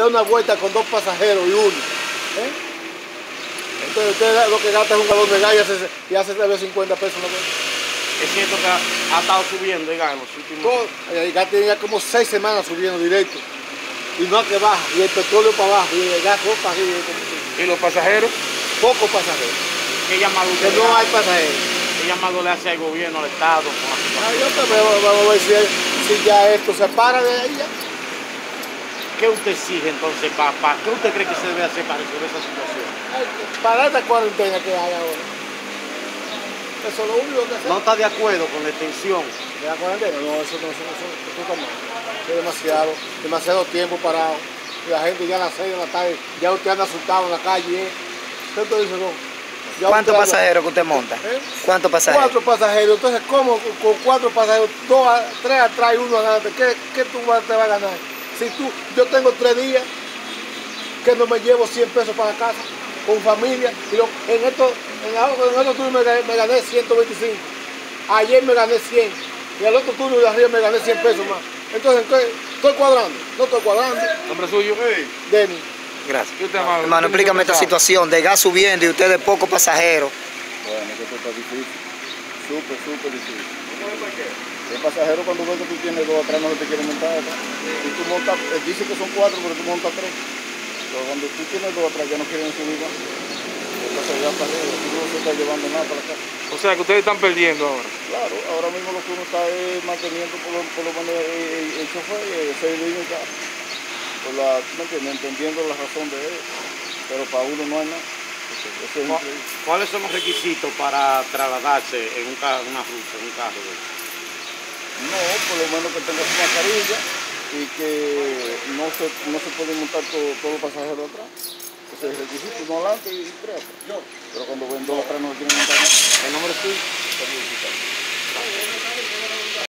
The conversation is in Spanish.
da una vuelta con dos pasajeros y uno. ¿eh? Entonces usted lo que gasta es un galón de gas y hace, y hace 50 pesos. ¿no? Es cierto que ha, ha estado subiendo, diga, en los últimos... Todo, el gas tiene ya como seis semanas subiendo directo. Y no que baja, y el petróleo para abajo, y el gas para arriba. y como- ¿Y los pasajeros? Pocos pasajeros. ¿Qué llamado, Que no hay pasajeros. ¿Qué llamado le hace al gobierno, al Estado? Ah, yo también vamos a ver si, si ya esto se para de ahí ya. ¿Qué usted exige entonces? Pa, pa- ¿Qué usted cree que se debe hacer para resolver esa situación? Para esta cuarentena que hay ahora. Eso es lo único que hacer. ¿No está de acuerdo con la extensión? ¿De la cuarentena? No, eso no, eso, no, eso, eso está mal. Es demasiado, demasiado tiempo parado. La gente ya a las 6 de la tarde, ya usted anda asustado en la calle. ¿eh? ¿Qué usted dice, no? Ya ¿Cuántos pasajeros que usted monta? ¿Eh? ¿Cuántos pasajeros? Cuatro pasajeros. Entonces, ¿cómo con cuatro pasajeros? Dos, tres atrás y uno adelante. ¿Qué, qué tú te vas a ganar? Si tú, yo tengo tres días que no me llevo 100 pesos para casa con familia. Y lo- en estos en en otro turno me gané, me gané 125. Ayer me gané 100. Y al otro turno de arriba me gané 100 pesos más. Entonces, ¿qué? estoy cuadrando. No estoy cuadrando. ¿Nombre suyo? Denny. Gracias. ¿Qué usted, hermano? Hermano, explícame esta situación de gas subiendo y ustedes pocos pasajeros. Bueno, esto está difícil. Súper, súper difícil. El pasajero cuando ve que tú tienes dos atrás no te quiere montar atrás. Y tú montas, dice que son cuatro, pero tú montas tres. Pero cuando tú tienes dos atrás ya no quieren subir más. Entonces ya para arriba, tú no se está llevando nada para acá. O sea, que ustedes están perdiendo ahora. Claro, ahora mismo lo que uno está es manteniendo por lo, por lo menos el, el chofer, eh, seis líneas ya. Por la, ¿me entiendes? Entendiendo la razón de él. Pero para uno no hay nada. Eso es ¿Cu- increíble. ¿Cuáles son los requisitos para trasladarse en un ca- una ruta, en un carro? No, por lo menos que tenga su mascarilla y que no se, no se pueden montar todo- todos los pasajeros atrás. Ese es el requisito, uno adelante y tres atrás. Pero cuando ven dos atrás no se quieren montar. ¿El nombre está bien.